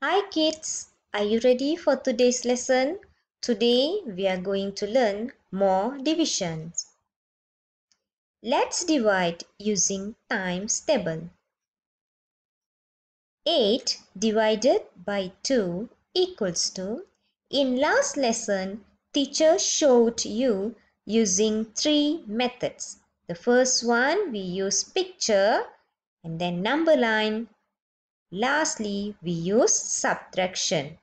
Hi kids, are you ready for today's lesson? Today we are going to learn more divisions. Let's divide using times table. 8 divided by 2 equals to In last lesson, teacher showed you using three methods. The first one we use picture and then number line Lastly, we use subtraction.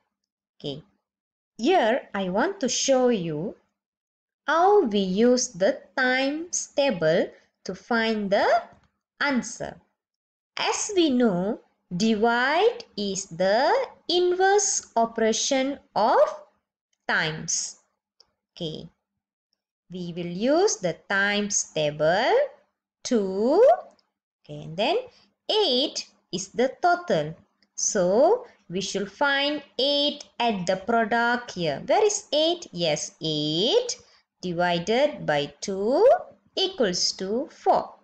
Okay. Here, I want to show you how we use the times table to find the answer. As we know, divide is the inverse operation of times. Okay. We will use the times table to, okay, and then 8 is the total. So, we should find 8 at the product here. Where is 8? Yes, 8 divided by 2 equals to 4.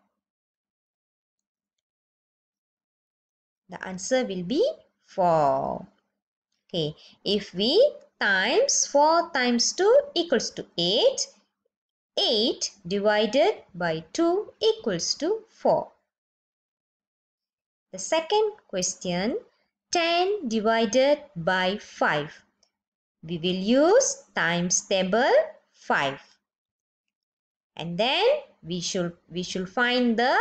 The answer will be 4. Okay, if we times 4 times 2 equals to 8, 8 divided by 2 equals to 4. The second question 10 divided by 5. We will use times table 5. And then we should we should find the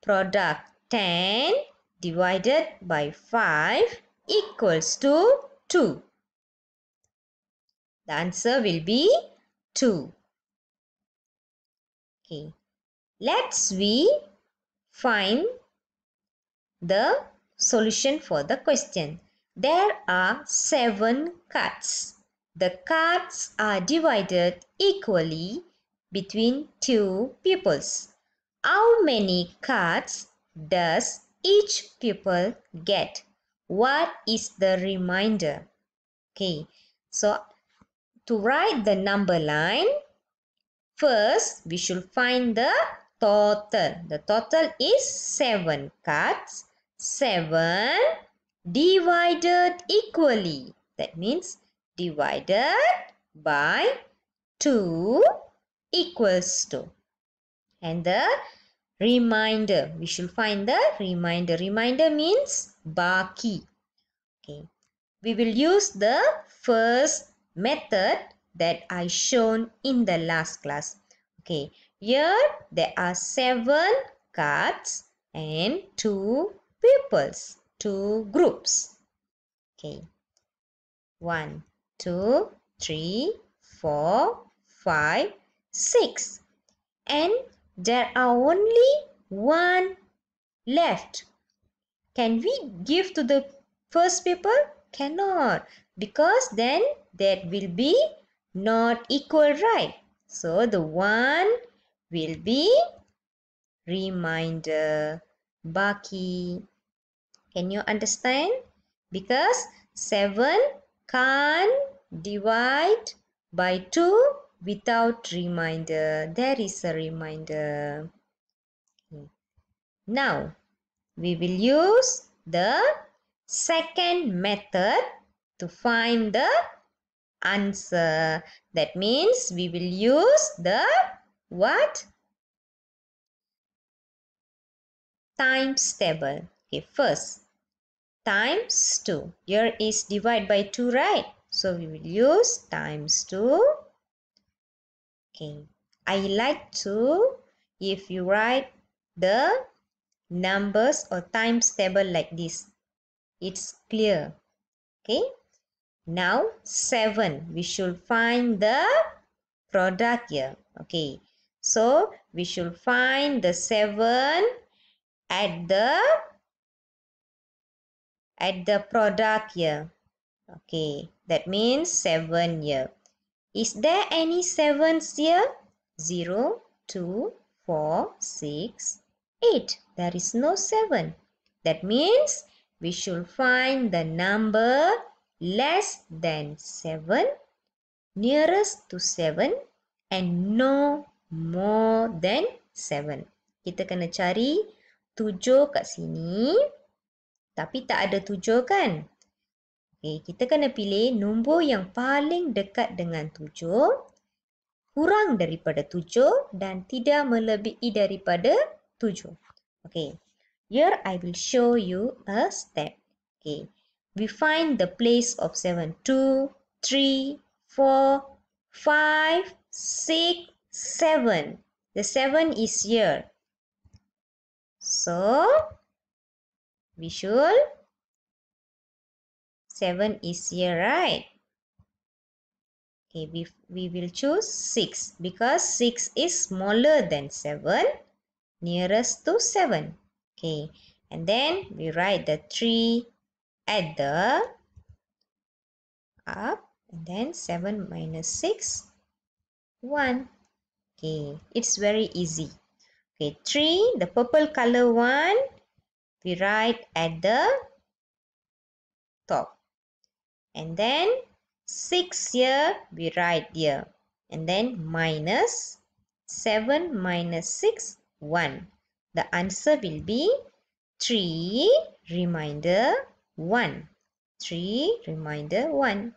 product 10 divided by 5 equals to 2. The answer will be 2. Okay. Let's we find the solution for the question. There are seven cards. The cards are divided equally between two pupils. How many cards does each pupil get? What is the remainder? Okay, so to write the number line, first we should find the total. The total is 7 cards 7 divided equally. That means divided by 2 equals to. And the remainder. We should find the remainder. Remainder means baki. Okay. We will use the first method that I shown in the last class. Okay. Here there are 7 cards and 2 pupils, two groups. Okay. One, two, three, four, five, six. And there are only one left. Can we give to the first people? Cannot. Because then that will be not equal, right? So the one will be reminder. Baki. Can you understand? Because 7 can't divide by 2 without reminder. There is a reminder. Hmm. Now, we will use the second method to find the answer. That means we will use the what? times table. Okay, first times 2. Here is divide by 2, right? So we will use times 2. Okay, I like to if you write the numbers or times table like this. It's clear. Okay, now 7. We should find the product here. Okay, so we should find the 7 at the at the product here okay that means 7 here is there any sevens here 0 2 4 6 8 there is no 7 that means we should find the number less than 7 nearest to 7 and no more than 7 kita kena cari tujuh kat sini. Tapi tak ada tujuh kan? Okay, kita kena pilih nombor yang paling dekat dengan tujuh, kurang daripada tujuh dan tidak melebihi daripada tujuh. Okay, here I will show you a step. Okay, we find the place of seven. Two, three, four, five, six, seven. The seven is here. So, should 7 is here, right? Okay, we, we will choose 6 because 6 is smaller than 7, nearest to 7. Okay, and then we write the 3 at the up and then 7 minus 6, 1. Okay, it's very easy. Okay, 3, the purple color one, we write at the top. And then 6 here we write here. And then minus 7 minus 6 1 the answer will be 3 reminder 1 3 reminder 1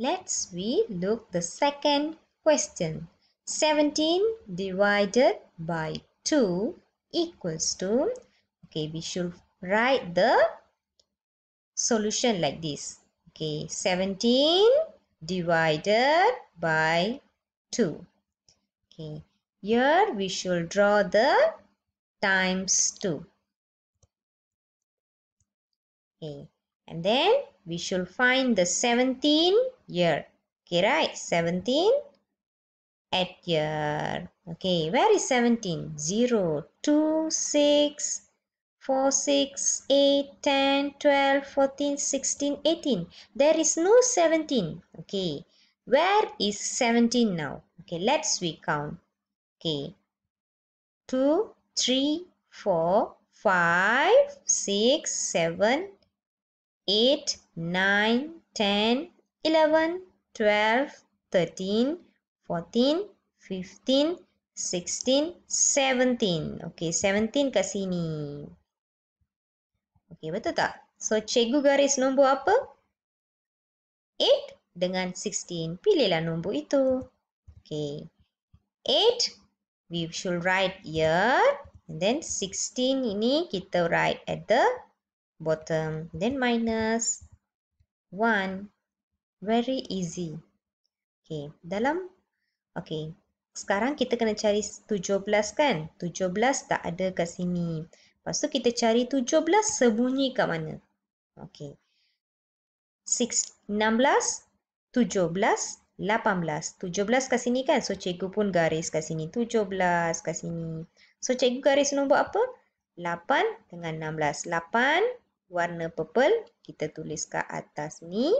let's we look the second question. 17 divided by 2 equals to okay we should write the solution like this. Okay, 17 divided by 2. Okay, here we should draw the times 2. Okay, and then we should find the 17 here. Okay, right? 17 at here. Okay, where is 17? 0, 2, 6, 4, 6, 8, 10, 12, 14, 16, 18. There is no 17. Okay. Where is 17 now? Okay, let's we count. Okay. 2, 3, 4, 5, 6, 7, 8, 9, 10, 11, 12, 13, 14, 15, 16, 17. Okay, 17 kat sini. Okey, betul tak? So, cikgu garis nombor apa? 8 dengan 16. Pilihlah nombor itu. Okey. 8, we should write here. And then 16 ini kita write at the bottom. Then minus 1. Very easy. Okey, dalam... Okey, sekarang kita kena cari 17 kan? 17 tak ada kat sini. Lepas tu kita cari 17 sebunyi kat mana? Okey. 16, 17, 18. 17 kat sini kan? So cikgu pun garis kat sini. 17 kat sini. So cikgu garis nombor apa? 8 dengan 16. 8 warna purple kita tulis kat atas ni.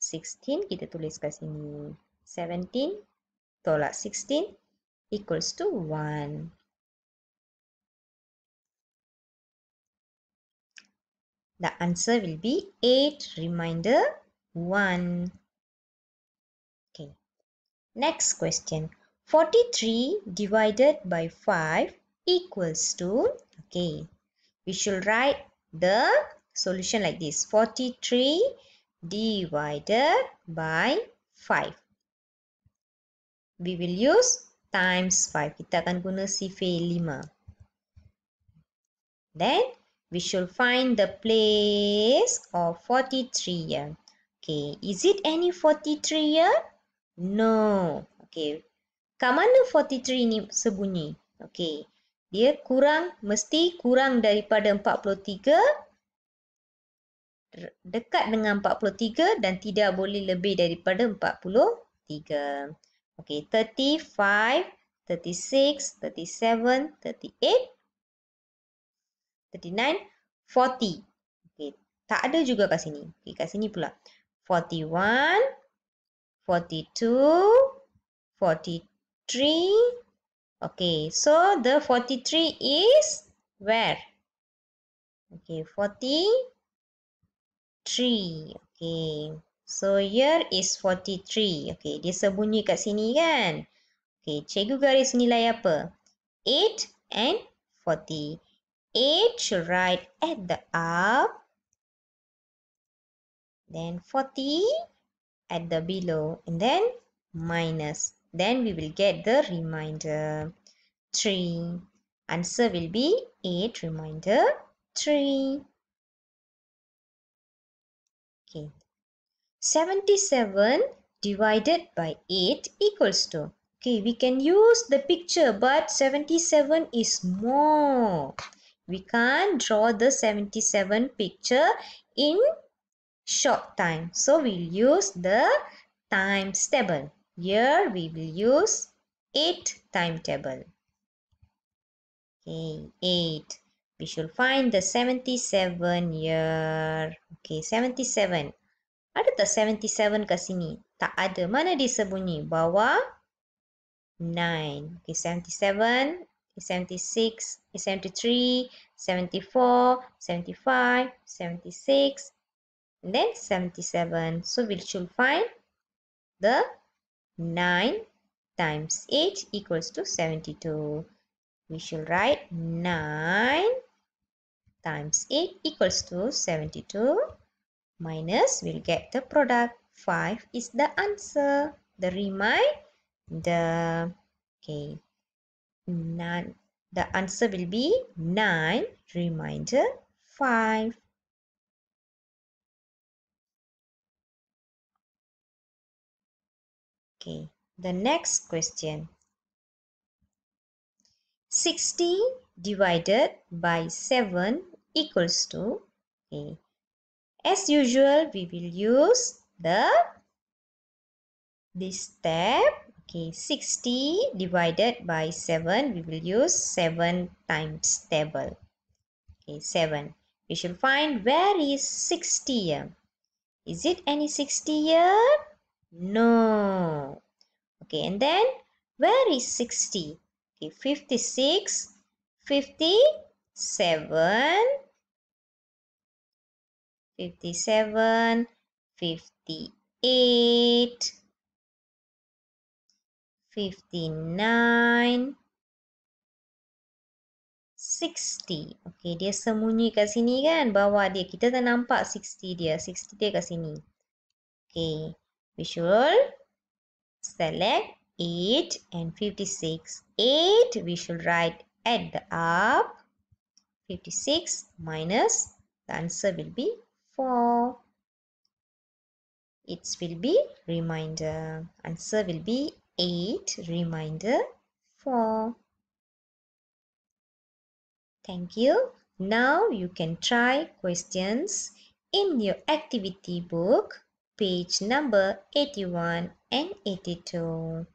16 kita tulis kat sini. 17 tolak 16 equals to 1. The answer will be 8 remainder 1. Okay. Next question. 43 divided by 5 equals to, okay, we should write the solution like this. 43 divided by 5. We will use times 5. Kita akan guna sifir 5. Then, we should find the place of 43 here. Okay, is it any 43 here? No. Okay, kat mana 43 ni sebunyi? Okay, dia kurang, mesti kurang daripada 43 dekat dengan 43 dan tidak boleh lebih daripada 43. Okay, 35, 36, 37, 38, 39, 40. Okey, tak ada juga kat sini. Okey, kat sini pula. 41, 42, 43. Okay, so the 43 is where? Okay, 43. Okay, so here is 43. Okay, dia sembunyi kat sini kan? Okay, cikgu garis nilai apa? 8 and 40. 8 should write at the up then 40 at the below and then minus then we will get the remainder 3 answer will be 8 remainder 3 okay 77 divided by 8 equals to okay we can use the picture but 77 is more we can't draw the 77 picture in short time. So we'll use the times table. Here we will use 8 timetable. Okay, 8. We should find the 77 here. Okay, 77. Ada tak 77 kat sini? Tak ada. Mana dia sembunyi? Bawah 9. Okay, 77 76, 73, 74, 75, 76, and then 77. So we should find the 9 times 8 equals to 72. We should write 9 times 8 equals to 72 minus we'll get the product 5 is the answer the remainder okay nine. The answer will be 9 remainder 5. Okay, the next question. 60 divided by 7 equals to, okay, as usual we will use the this step Okay, 60 divided by 7, we will use 7 times table. Okay, 7. We should find where is 60 here. Is it any 60 here? No. Okay, and then where is 60? Okay, 56, 57, 57, 58, 59 60 okey dia sembunyi kat sini kan? Bawah dia. Kita tak nampak 60 dia. 60 dia kat sini. Okey should select 8 and 56 8 we should write at the up. 56 minus the answer will be 4 it will be remainder answer will be 8 reminder 4 thank you. Now you can try questions in your activity book page number 81 and 82